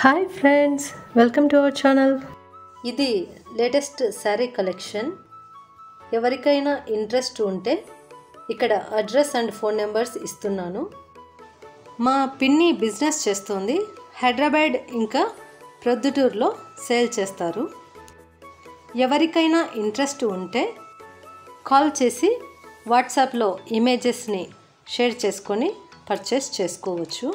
Hi friends welcome to our channel ఇది latest sari collection ఎవరికైనా interest ఉంటే ఇక్కడ అడ్రస్ అండ్ ఫోన్ నెంబర్స్ ఇస్తున్నాను. మా పిన్ని బిజినెస్ చేస్తుంది. హైదరాబాద్ ఇంకా ప్రొద్దుటూరులో సేల్ చేస్తారు. ఎవరికైనా ఇంట్రెస్ట్ ఉంటే కాల్ చేసి వాట్సాప్లో ఇమేజెస్ని షేర్ చేసుకొని పర్చేస్ చేసుకోవచ్చు.